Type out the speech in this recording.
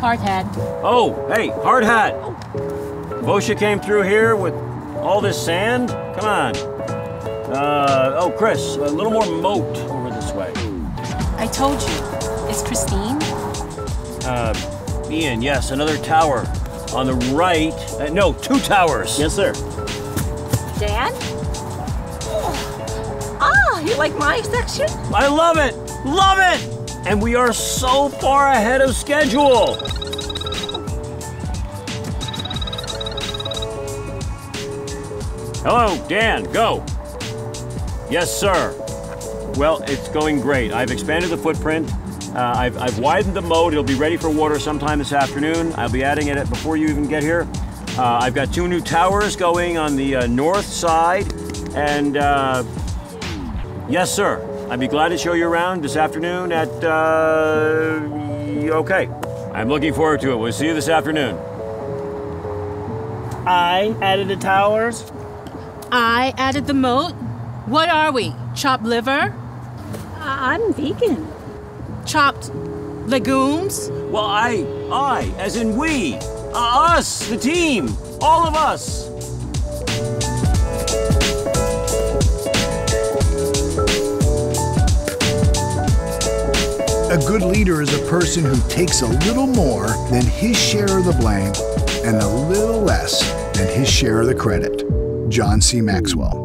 Hard hat. Oh, hey, hard hat. Vosha came through here with all this sand? Come on. Uh, oh, Chris, a little more moat over this way. I told you. It's Christine. Uh, Ian, yes, another tower. On the right, uh, no, two towers. Yes, sir. Dan? Ah, you like my section? I love it! Love it! And we are so far ahead of schedule. Hello, Dan, go. Yes, sir. Well, it's going great. I've expanded the footprint. Uh, I've, I've widened the moat. It'll be ready for water sometime this afternoon. I'll be adding it before you even get here. Uh, I've got two new towers going on the uh, north side. And uh, yes, sir. I'd be glad to show you around this afternoon at, uh, okay. I'm looking forward to it. We'll see you this afternoon. I added the towers. I added the moat. What are we? Chopped liver? I'm vegan. Chopped legumes? Well, I, I, as in we, uh, us, the team, all of us. Good leader is a person who takes a little more than his share of the blame and a little less than his share of the credit. John C. Maxwell.